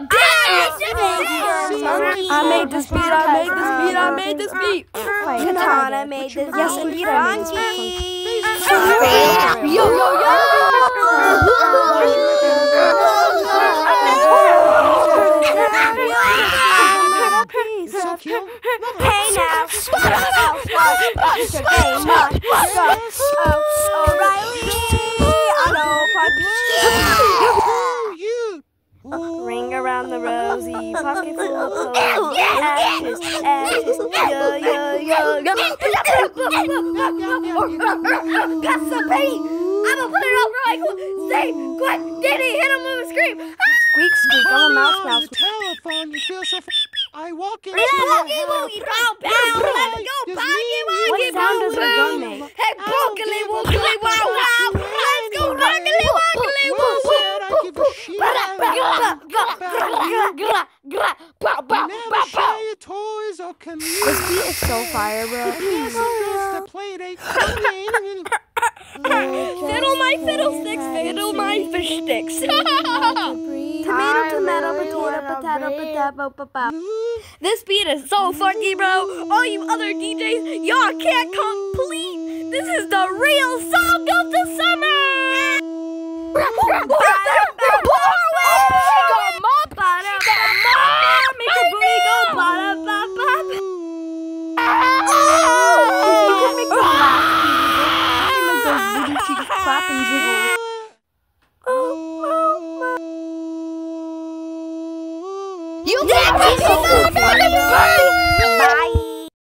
I made this beat, I made this beat, I made this beat. Katana made this Yes, beat. indeed, I made this Funky. Yo, yo, cute. Hey now, I'll squash Mr. Game Not Oh, rosy, pocket full of ashes, ashes, yo, yo, yo, yo. Got some paint. I'ma put it up right quick. Say, quick, Diddy, hit him with a scream. Squeak, squeak, I'm a mouse, mouse. telephone, you feel so. F- I walk in. Boogie woogie bow bow, let's go boogie woogie toys or can? This beat is so fire, bro. Mr. Playdate. Fiddle my fiddlesticks, fiddle my fish sticks. Tomato, tomato, potato, potato, potato, potato. This beat is so funky, bro. All you other DJs, y'all can't complete. This is the real song of the summer. You can't keep me! Bye!